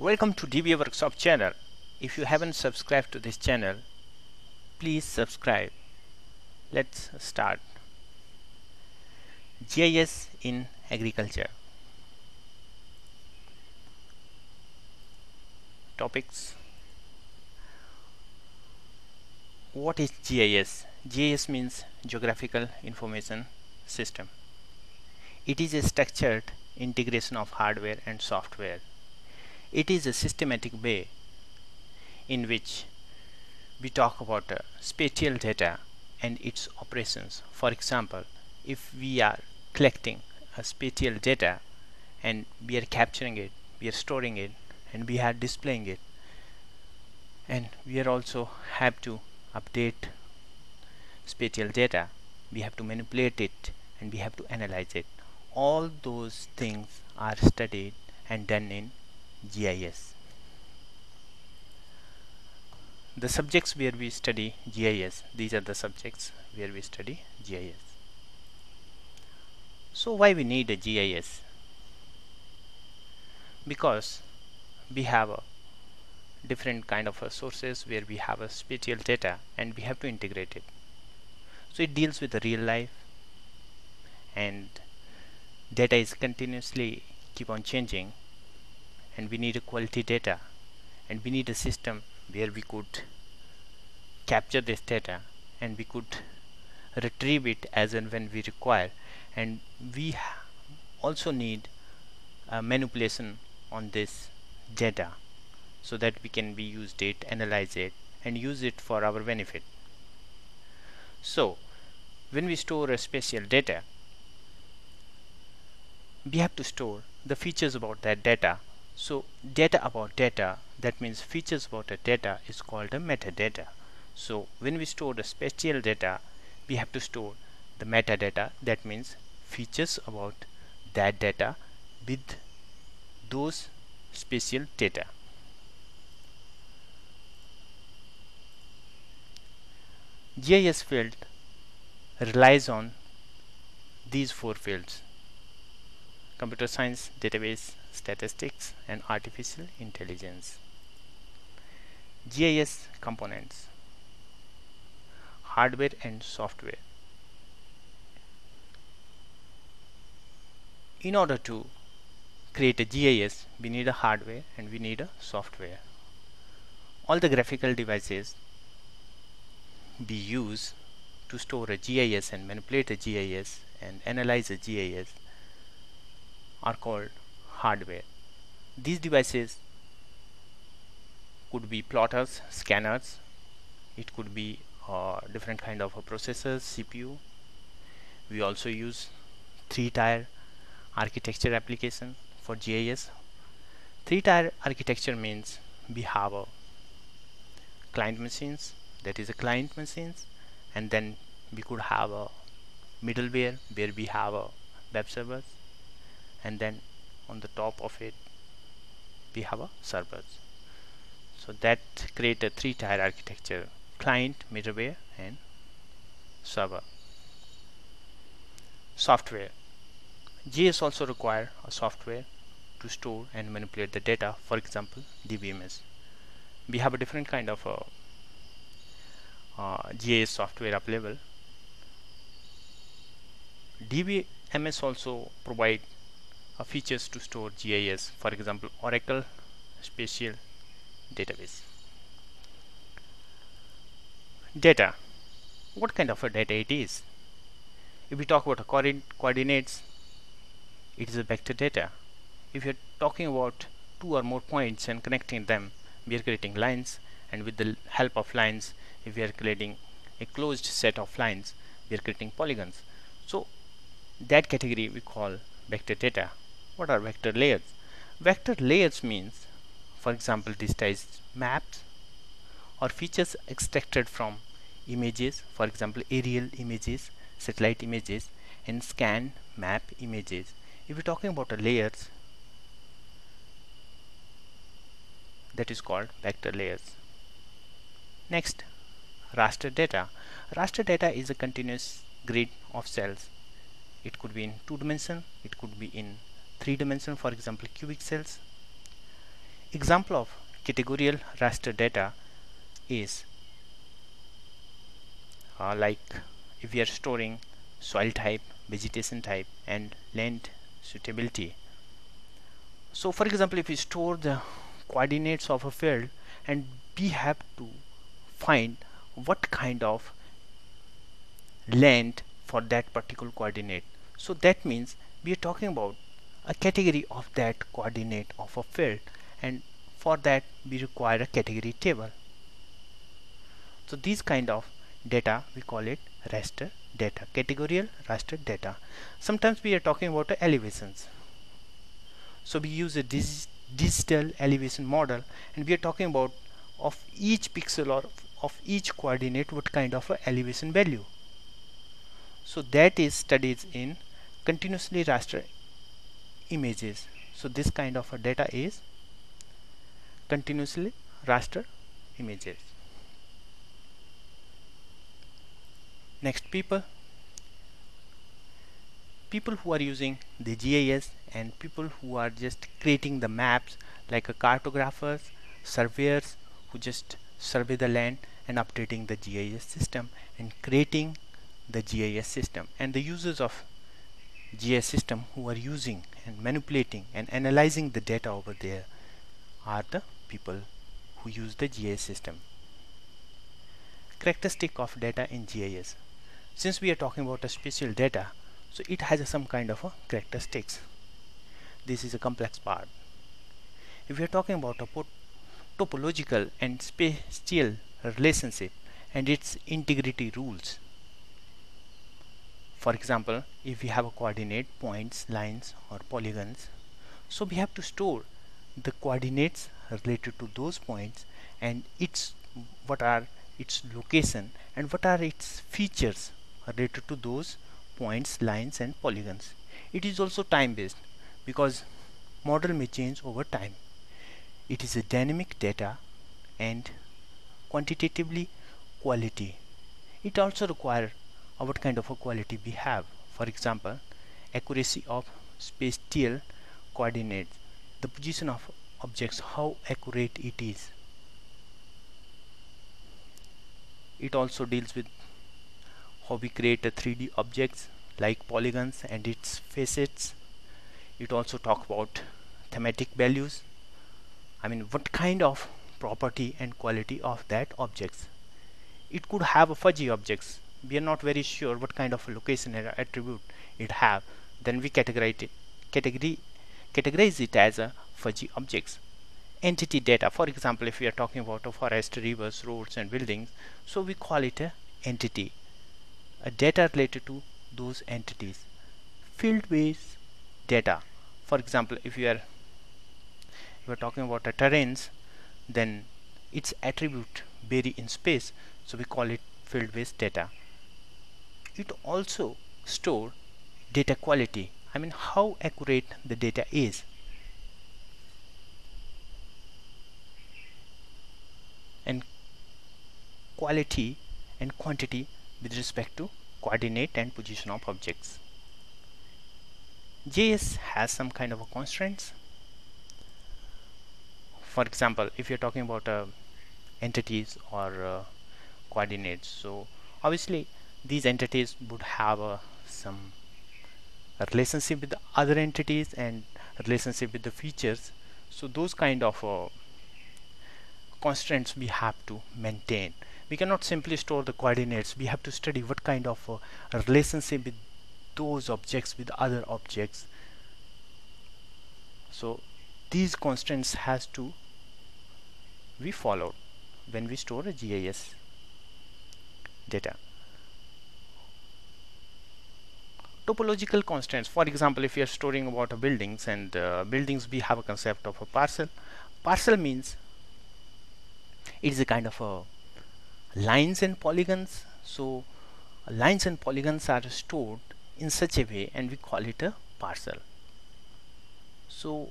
Welcome to DBA Workshop channel. If you haven't subscribed to this channel, please subscribe. Let's start. GIS in agriculture. Topics. What is GIS? GIS means Geographical Information System. It is a structured integration of hardware and software. It is a systematic way in which we talk about uh, spatial data and its operations. For example, if we are collecting a spatial data and we are capturing it, we are storing it and we are displaying it and we are also have to update spatial data we have to manipulate it and we have to analyze it all those things are studied and done in GIS the subjects where we study GIS these are the subjects where we study GIS so why we need a GIS because we have a different kind of sources where we have a spatial data and we have to integrate it. So it deals with the real life and data is continuously keep on changing and we need a quality data. And we need a system where we could capture this data and we could retrieve it as and when we require. And we also need a manipulation on this data so that we can be used it analyze it and use it for our benefit. So when we store a spatial data we have to store the features about that data so data about data that means features about a data is called a metadata. So when we store the spatial data we have to store the metadata that means features about that data with those spatial data. GIS field relies on these four fields. Computer science database statistics and artificial intelligence. GIS components. Hardware and software. In order to create a GIS we need a hardware and we need a software. All the graphical devices we use to store a GIS and manipulate a GIS and analyze a GIS are called hardware. These devices could be plotters, scanners, it could be uh, different kind of processors, CPU. We also use three-tier architecture application for GIS. Three-tier architecture means we have a client machines that is a client machines and then we could have a middleware where we have a web servers and then on the top of it we have a servers. So that create a three tier architecture client middleware and server. Software. GIS also require a software to store and manipulate the data for example DBMS we have a different kind of a uh, GIS software available. DBMS also provide uh, features to store GIS, for example, Oracle Spatial Database. Data. What kind of a data it is? If we talk about coordinates, it is a vector data. If you're talking about two or more points and connecting them, we are creating lines and with the help of lines if we are creating a closed set of lines we are creating polygons so that category we call vector data what are vector layers? Vector layers means for example digitized maps or features extracted from images for example aerial images satellite images and scan map images. If we're talking about layers that is called vector layers. Next raster data. Raster data is a continuous grid of cells. It could be in two dimension it could be in three dimension for example cubic cells. Example of categorical raster data is uh, like if we are storing soil type vegetation type and land suitability. So for example if we store the coordinates of a field and we have to find what kind of land for that particular coordinate. So that means we are talking about a category of that coordinate of a field and for that we require a category table. So these kind of data we call it raster data categorical raster data. Sometimes we are talking about elevations. So we use a dig digital elevation model and we are talking about of each pixel or of each coordinate what kind of a elevation value. So that is studied in continuously raster images. So this kind of a data is continuously raster images. Next people. People who are using the GIS and people who are just creating the maps like a cartographers surveyors who just survey the land and updating the GIS system and creating the GIS system. And the users of GIS system who are using and manipulating and analyzing the data over there are the people who use the GIS system. Characteristic of data in GIS. Since we are talking about a spatial data, so it has some kind of a characteristics. This is a complex part. If we are talking about a topological and spatial relationship and its integrity rules, for example if we have a coordinate points lines or polygons so we have to store the coordinates related to those points and its what are its location and what are its features related to those points lines and polygons. It is also time based because model may change over time. It is a dynamic data and quantitatively quality. It also requires what kind of a quality we have. For example accuracy of spatial coordinates the position of objects how accurate it is. It also deals with how we create a 3d objects like polygons and its facets. It also talk about thematic values. I mean what kind of property and quality of that objects. It could have a fuzzy objects we are not very sure what kind of location attribute it have. Then we categorize it category categorize it as a fuzzy objects. Entity data for example if we are talking about a forest rivers roads and buildings so we call it a entity. A data related to those entities. Field based data. For example if you are you are talking about a terrains then its attribute vary in space so we call it field based data it also store data quality. I mean how accurate the data is. And quality and quantity with respect to coordinate and position of objects. GIS has some kind of a constraints. For example if you're talking about uh, entities or uh, coordinates so obviously these entities would have uh, some relationship with the other entities and relationship with the features. So those kind of uh, constraints we have to maintain. We cannot simply store the coordinates. We have to study what kind of uh, relationship with those objects with other objects. So these constraints has to be followed when we store a GIS data topological constraints. For example if you are storing about buildings and uh, buildings we have a concept of a parcel. Parcel means it is a kind of a lines and polygons. So lines and polygons are stored in such a way and we call it a parcel. So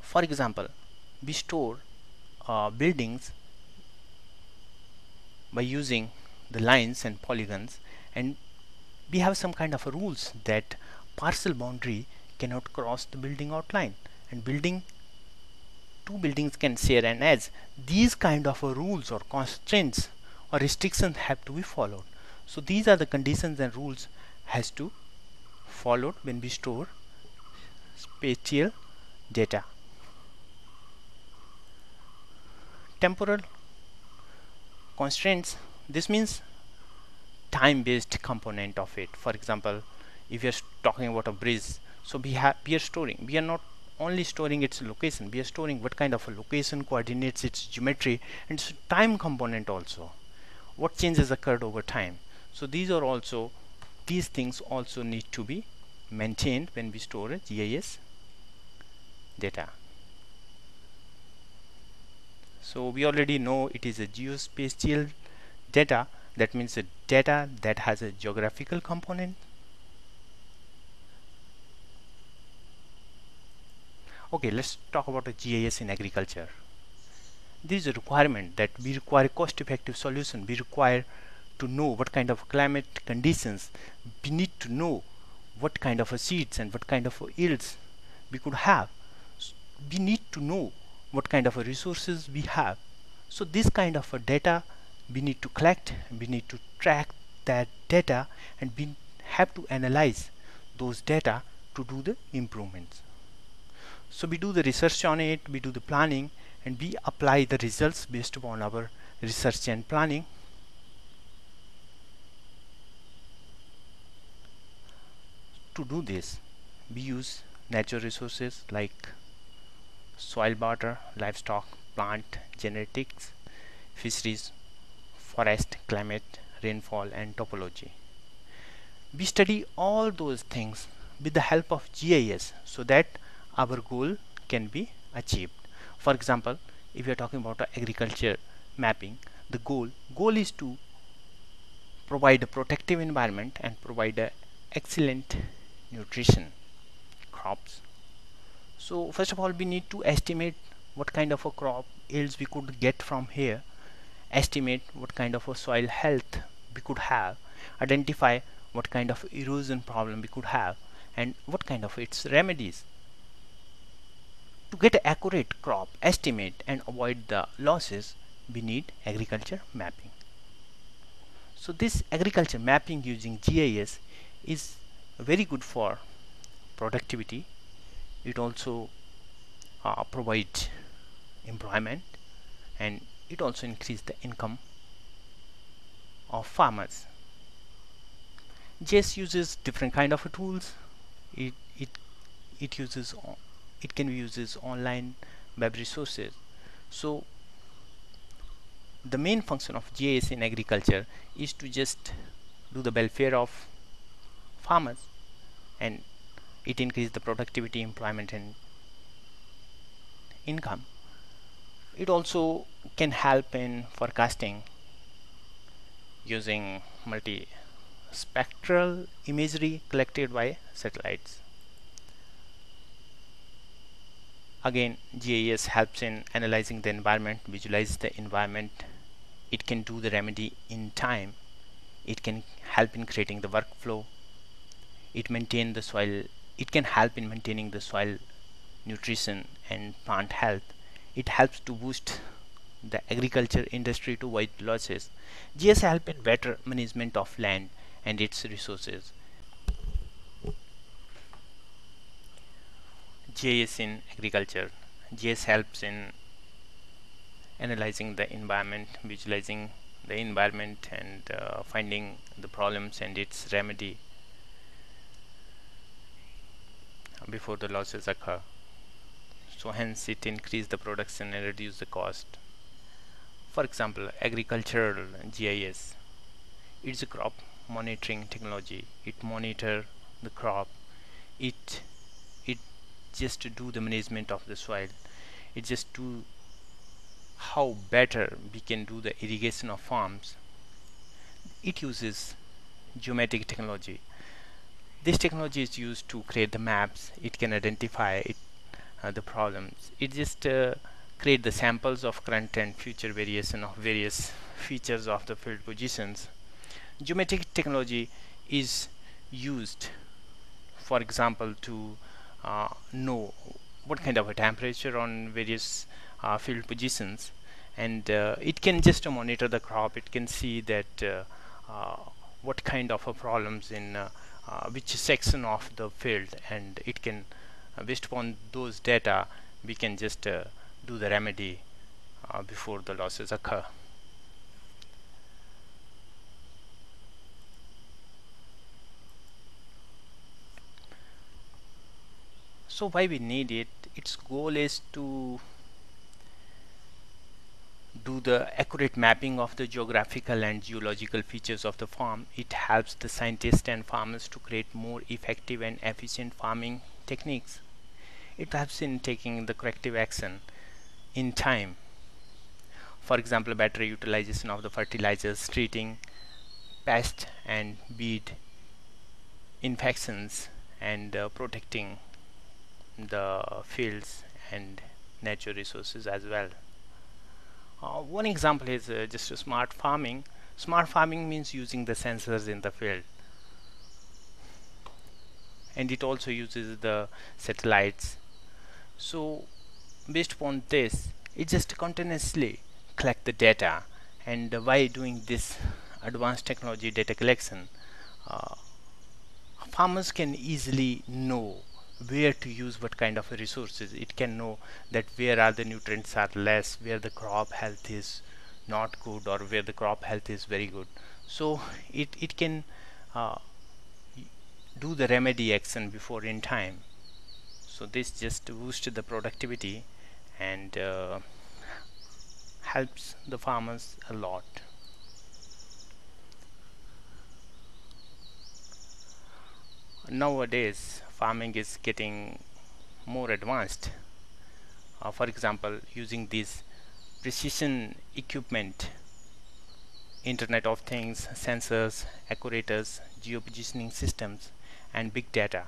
for example we store uh, buildings by using the lines and polygons and we have some kind of rules that parcel boundary cannot cross the building outline. And building two buildings can share an edge. These kind of rules or constraints or restrictions have to be followed. So these are the conditions and rules has to followed when we store spatial data. Temporal constraints. This means time based component of it. For example if you're talking about a bridge so we have we are storing we are not only storing its location we are storing what kind of a location coordinates its geometry and its time component also. What changes occurred over time. So these are also these things also need to be maintained when we store a GIS data. So we already know it is a geospatial data that means a data that has a geographical component. Okay let's talk about a GIS in agriculture. This is a requirement that we require a cost-effective solution. We require to know what kind of climate conditions. We need to know what kind of seeds and what kind of yields we could have. We need to know what kind of resources we have. So this kind of a data we need to collect we need to track that data and we have to analyze those data to do the improvements. So we do the research on it we do the planning and we apply the results based upon our research and planning. To do this we use natural resources like soil water livestock plant genetics fisheries forest climate rainfall and topology. We study all those things with the help of GIS so that our goal can be achieved. For example if you are talking about agriculture mapping the goal goal is to provide a protective environment and provide a excellent nutrition crops. So first of all we need to estimate what kind of a crop yields we could get from here estimate what kind of a soil health we could have identify what kind of erosion problem we could have and what kind of its remedies to get accurate crop estimate and avoid the losses, we need agriculture mapping. So this agriculture mapping using GIS is very good for productivity. It also uh, provides employment and it also increases the income of farmers. GIS uses different kind of tools. It it it uses it can be used as online web resources so the main function of GIS in agriculture is to just do the welfare of farmers and it increases the productivity employment and income it also can help in forecasting using multi spectral imagery collected by satellites. Again GIS helps in analyzing the environment visualize the environment. It can do the remedy in time. It can help in creating the workflow. It maintain the soil it can help in maintaining the soil nutrition and plant health it helps to boost the agriculture industry to avoid losses GIS help in better management of land and its resources GIS in agriculture. GIS helps in analyzing the environment, visualizing the environment and uh, finding the problems and its remedy before the losses occur. So hence it increase the production and reduce the cost. For example, agricultural GIS. It's a crop monitoring technology. It monitor the crop. It it just to do the management of the soil it just to how better we can do the irrigation of farms it uses geometric technology this technology is used to create the maps it can identify it, the problems. It just uh, create the samples of current and future variation of various features of the field positions. Geometric technology is used for example to uh, know what kind of a temperature on various uh, field positions. And uh, it can just monitor the crop. It can see that uh, uh, what kind of a problems in which section of the field. And it can Uh, based upon those data we can just uh, do the remedy uh, before the losses occur. So why we need it? Its goal is to do the accurate mapping of the geographical and geological features of the farm. It helps the scientists and farmers to create more effective and efficient farming techniques. It helps in taking the corrective action in time. For example better utilization of the fertilizers treating pest and weed infections and uh, protecting the fields and natural resources as well. Uh, one example is uh, just smart farming. Smart farming means using the sensors in the field and it also uses the satellites. So based upon this it just continuously collect the data. And uh, by doing this advanced technology data collection uh, farmers can easily know where to use what kind of resources. It can know that where are the nutrients are less where the crop health is not good or where the crop health is very good. So it, it can uh, do the remedy action before in time. So this just boosts the productivity and uh, helps the farmers a lot. Nowadays farming is getting more advanced. Uh, for example using these precision equipment internet of things sensors actuators geopositioning systems and big data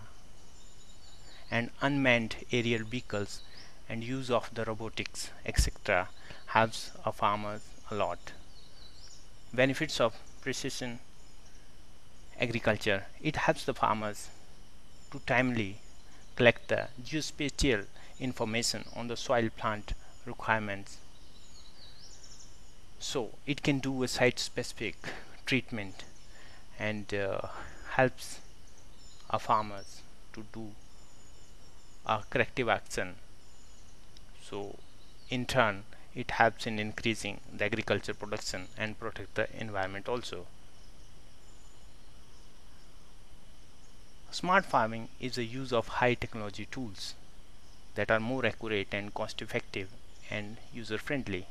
and unmanned aerial vehicles and use of the robotics etc helps a farmers a lot. Benefits of precision agriculture. It helps the farmers to timely collect the geospatial information on the soil plant requirements. So it can do a site specific treatment and uh, helps our farmers to do a corrective action so in turn it helps in increasing the agriculture production and protect the environment also Smart farming is the use of high technology tools that are more accurate and cost effective and user friendly.